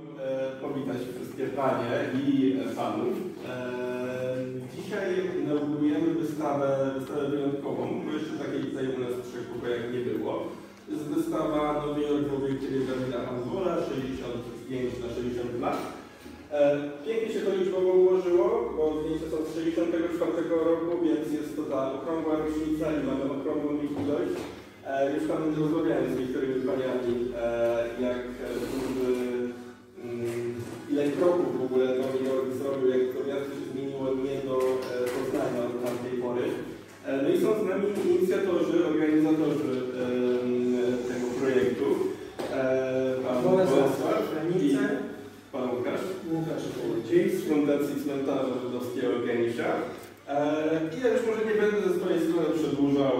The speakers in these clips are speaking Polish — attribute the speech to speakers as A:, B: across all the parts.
A: E, powitać wszystkie panie i panów. E, Dzisiaj inaugurujemy wystawę, wystawę wyjątkową, bo jeszcze takiej tutaj u nas w trzech pokojach nie było. To jest wystawa Nowy Jork w obiektywie Dawida Hanwola, 65 na 60 lat. E, Pięknie się to liczbowo ułożyło, bo zdjęcia są z 64 roku, więc jest to ta okrągła rocznica i mamy okrągłą. E, Już tam rozmawiałem z niektórymi paniami, jak No i są z nami inicjatorzy, organizatorzy tego projektu. E, Pan
B: Bolesław
A: i Pan Łukasz
B: Łukasz
A: z
B: Kołodziejski.
A: Fundacji Cmentarza Żydowskiego Genisia. E, I ja już może nie będę ze swojej strony przedłużał.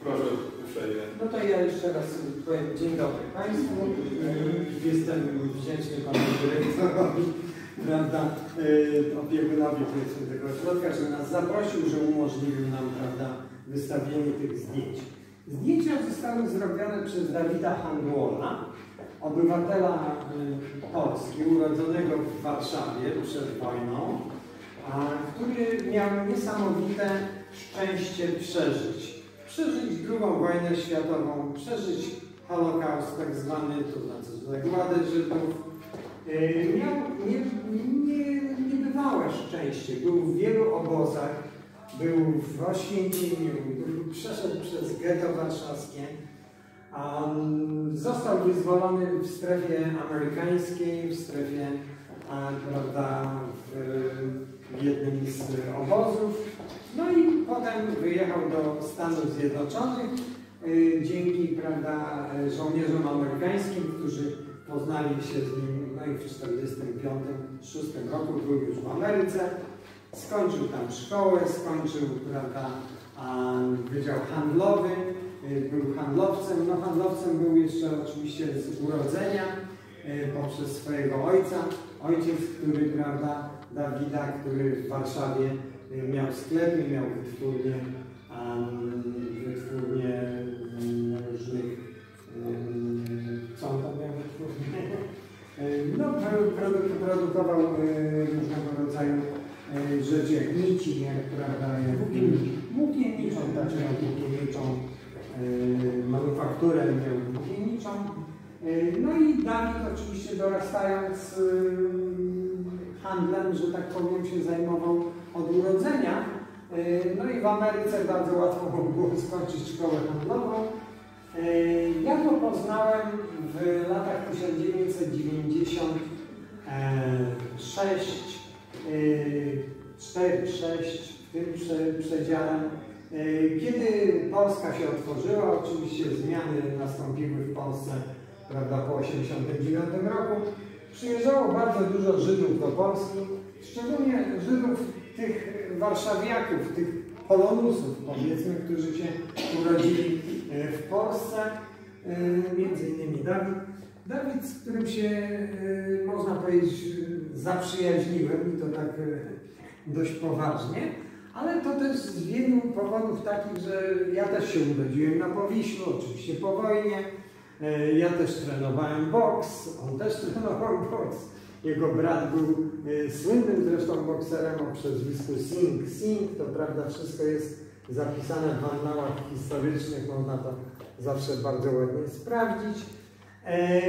A: Proszę uprzejmie.
B: No to ja jeszcze raz powiem dzień dobry Państwu. Jestem wdzięczny Panu Dyrektorowi, prawda, opiekunowi powiedzmy tego ośrodka, że nas zaprosił, że umożliwił nam, prawda, wystawienie tych zdjęć. Zdjęcia zostały zrobione przez Dawida Handwola, obywatela yy, Polski, urodzonego w Warszawie przed wojną, który miał niesamowite szczęście przeżyć przeżyć II wojnę światową, przeżyć Holokaust tak zwany, to znaczy zagładę Żydów. Miał nie, nie, niebywałe szczęście. Był w wielu obozach, był w Oświęcimiu, przeszedł przez getto warszawskie. Um, został wyzwolony w strefie amerykańskiej, w strefie a, prawda, w, w jednym z obozów. No i potem wyjechał do Stanów Zjednoczonych y, dzięki prawda, żołnierzom amerykańskim, którzy poznali się z nim i w 1945-1946 roku był już w Ameryce. Skończył tam szkołę, skończył prawda, Wydział Handlowy, y, był handlowcem. No handlowcem był jeszcze oczywiście z urodzenia y, poprzez swojego ojca. Ojciec, który prawda, Dawida, który w Warszawie y, miał sklepy, miał wytwórnię, um, wytwórnię produkował y, różnego rodzaju y, rzeczy, jak nici, jak prawda, jak włókienniczą, tak, miał włókienniczą y, manufakturę, miał włókienniczą. No i Dawid oczywiście dorastając handlem, że tak powiem, się zajmował od urodzenia. No i w Ameryce bardzo łatwo było skończyć szkołę handlową. Ja go poznałem w latach 1996, 4-6 w tym prze- przedziale. Y, Kiedy Polska się otworzyła, oczywiście zmiany nastąpiły w Polsce prawda, po 1989 roku. Przyjeżdżało bardzo dużo Żydów do Polski, szczególnie Żydów tych warszawiaków, tych polonusów powiedzmy, którzy się urodzili e, w Polsce, e, między innymi Dawid. Dawid, z którym się, e, można powiedzieć, zaprzyjaźniłem i to tak e, dość poważnie, ale to też z wielu powodów takich, że ja też się urodziłem na Powiślu, oczywiście po wojnie, E, Ja też trenowałem boks, on też trenował boks. Jego brat był e, słynnym zresztą bokserem o przezwisku Singh. Singh to prawda wszystko jest zapisane w annałach historycznych, można to zawsze bardzo ładnie sprawdzić. E,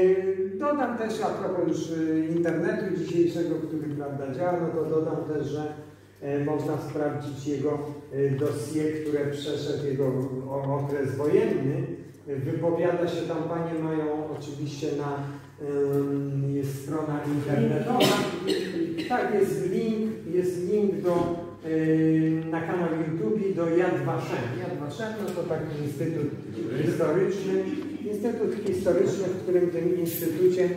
B: Dodam też, a propos już e, internetu dzisiejszego, który prawda działa, no to dodam też, że e, można sprawdzić jego dossier, które przeszedł jego okres wojenny. Wypowiada się tam, Panie mają oczywiście na, jest strona internetowa. Tak, jest link, jest link do, na kanał YouTube do Yad Vashem. Yad Vashem no to taki instytut historyczny. Instytut historyczny, w którym tym instytucie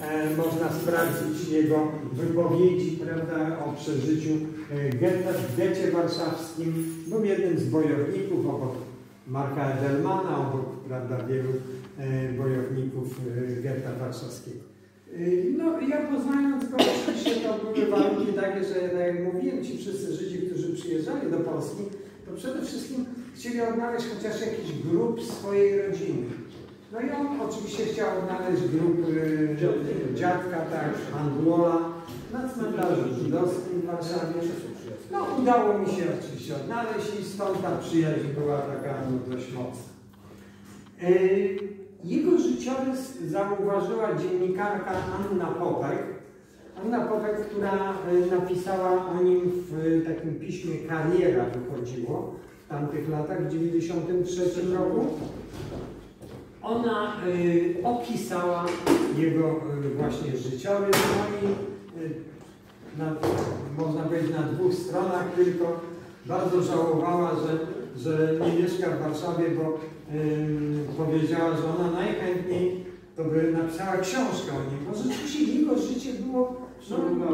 B: e, można sprawdzić jego wypowiedzi prawda, o przeżyciu e, getta w getcie warszawskim. Był jednym z bojowników obok Marka Edelmana, obok prawda, wielu e, bojowników getta warszawskiego. No, ja poznając go, oczywiście to były warunki takie, że jak mówiłem, ci wszyscy Żydzi, którzy przyjeżdżali do Polski, to przede wszystkim chcieli odnaleźć chociaż jakiś grup swojej rodziny. No i on oczywiście chciał odnaleźć grób y, dziadka, tak, Anduola, na cmentarzu żydowskim w Warszawie. No udało mi się oczywiście odnaleźć i stąd ta przyjaźń była taka no, dość mocna. Y, Jego życiorys zauważyła dziennikarka Anna Popek. Anna Popek, która y, napisała o nim w takim piśmie Kariera wychodziło w tamtych latach, w 1993 roku. Ona y, opisała jego y, właśnie życiorys, no i y, na, można powiedzieć na dwóch stronach tylko bardzo żałowała, że, że nie mieszka w Warszawie, bo powiedziała, że ona najchętniej to by napisała książkę o nim, bo rzeczywiście jego życie było no,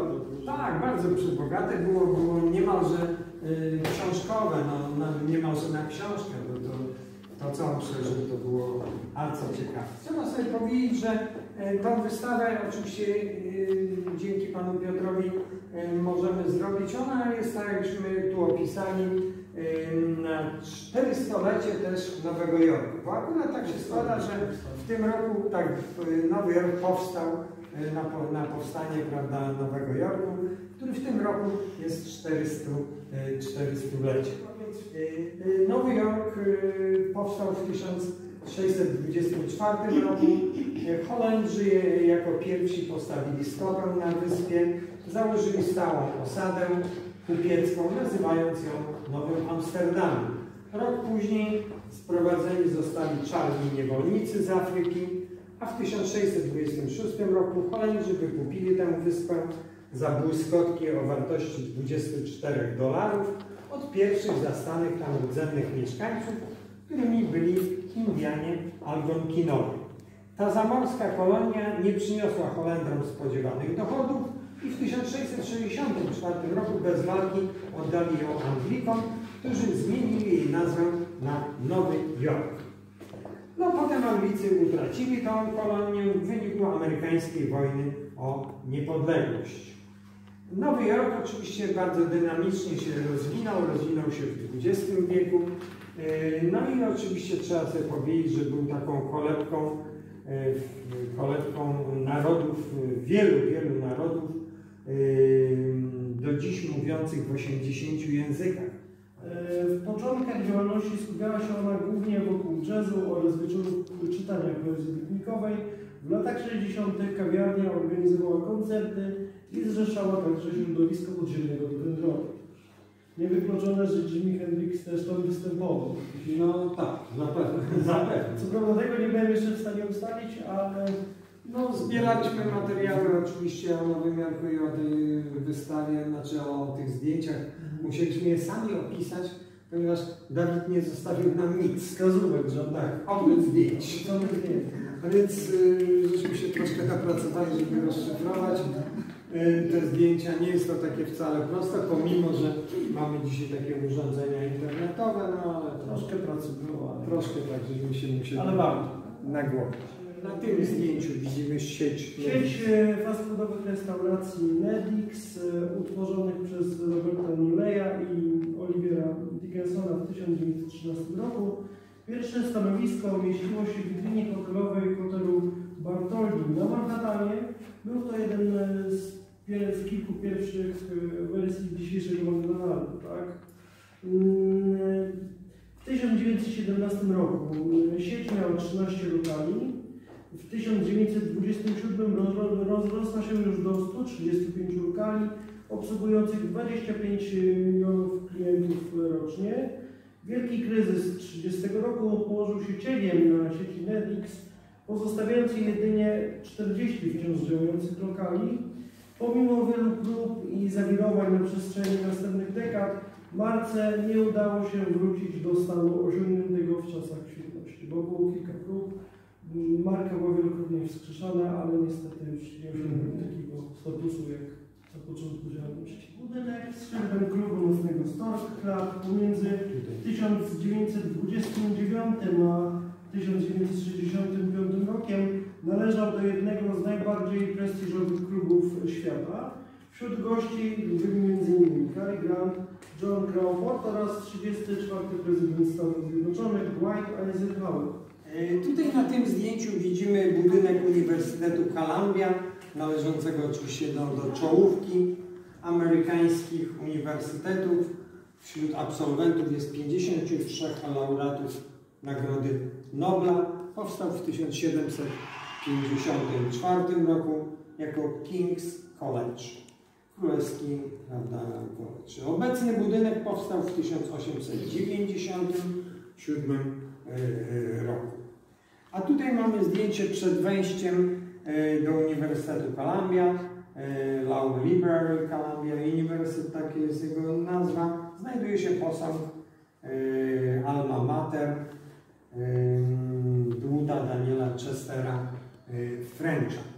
B: tak, bardzo przybogate, było, było niemalże y, książkowe, no, no, niemalże na książkę, to, co on przeżył to było bardzo ciekawe. Trzeba sobie powiedzieć, że y, tą wystawę oczywiście y, dzięki panu Piotrowi y, możemy zrobić. Ona jest, tak jakśmy tu opisali, na 400-lecie też Nowego Jorku. Bo akurat tak się składa, że w tym roku tak Nowy Jork powstał na, na powstanie prawda, Nowego Jorku, który w tym roku jest 400, y, 400-lecie. Powstał w 1624 roku. Holendrzy jako pierwsi postawili stopę na wyspie, założyli stałą osadę kupiecką, nazywając ją Nowym Amsterdamem. Rok później sprowadzeni zostali czarni niewolnicy z Afryki, a w 1626 roku Holendrzy wykupili tę wyspę za błyskotki o wartości 24 dolarów od pierwszych zastanych tam rdzennych mieszkańców, którymi byli Indianie Algonkinowie. Ta zamorska kolonia nie przyniosła Holendrom spodziewanych dochodów i w 1664 roku bez walki oddali ją Anglikom, którzy zmienili jej nazwę na Nowy Jork. No potem Anglicy utracili tą kolonię w wyniku amerykańskiej wojny o niepodległość. Nowy Jork oczywiście bardzo dynamicznie się rozwinął, rozwinął się w XX wieku. Yy, No i oczywiście trzeba sobie powiedzieć, że był taką kolebką, yy, kolebką narodów, wielu, wielu narodów, yy, do dziś mówiących w 80 językach.
C: W początkach działalności skupiała się ona głównie wokół jazzu oraz wieczorów czytania poezji rytmikowej. W latach 60. kawiarnia organizowała koncerty i zrzeszała także środowisko podziemnego rock'n'rollu. Niewykluczone, że Jimi Hendrix też tam występował.
B: No tak, zapewne, zapewne.
C: Co prawda tego nie byłem jeszcze w stanie ustalić, ale
B: No, zbieraliśmy materiały oczywiście o Nowym Jorku i o tej wystawie, znaczy o tych zdjęciach. Musieliśmy je sami opisać, ponieważ Dawid nie zostawił nam nic.
C: wskazówek żadnych.
B: Tak, oprócz zdjęć. A więc y, żeśmy się troszkę napracowali, żeby rozszyfrować te zdjęcia. Nie jest to takie wcale proste, pomimo, że mamy dzisiaj takie urządzenia internetowe, no ale troszkę,
C: pracy było, ale,
B: troszkę tak, żeśmy się musieli
C: ale warto.
B: nagłowić. Na tym zdjęciu widzimy sieć.
C: Sieć e, fast foodowych restauracji Nedix, e, utworzonych przez Roberta Newleya i Olivera Dickinsona w 1913 roku. Pierwsze stanowisko mieściło się w witrynie hotelowej hotelu Bartoldi na Manhattanie. Był to jeden e, z, z kilku pierwszych e, wersji dzisiejszego McDonaldu. Tak? Mm, W 1917 roku e, sieć miała 13 lokali. W 1927 rozro- rozrosła się już do 135 lokali, obsługujących 25 milionów klientów rocznie. Wielki kryzys 30 roku położył się cieniem na sieci Netflix, pozostawiając jedynie 40 wciąż działających lokali. Pomimo wielu prób i zawirowań na przestrzeni następnych dekad, marce nie udało się wrócić do stanu osiągniętego w czasach świetności, bo było kilka prób. Marka była wielokrotnie wskrzeszana, ale niestety już nie osiągnęła takiego statusu jak na początku działalności. Budynek z szyldem klubu nocnego Stork Club pomiędzy 1929 a 1965 rokiem należał do jednego z najbardziej prestiżowych klubów świata. Wśród gości byli m.in. Cary Grant, John Crawford oraz 34 prezydent Stanów Zjednoczonych Dwight Eisenhower.
B: E, Tutaj na tym zdjęciu widzimy budynek Uniwersytetu Columbia, należącego oczywiście do, do czołówki amerykańskich uniwersytetów. Wśród absolwentów jest 53 laureatów Nagrody Nobla. Powstał w 1754 roku jako King's College, królewski prawda, college. Obecny budynek powstał w 1897 e, roku. A tutaj mamy zdjęcie przed wejściem e, do Uniwersytetu Columbia, e, Law Library Columbia University, tak jest jego nazwa. Znajduje się posąg e, Alma Mater Woota Daniela Chestera e, Frencha.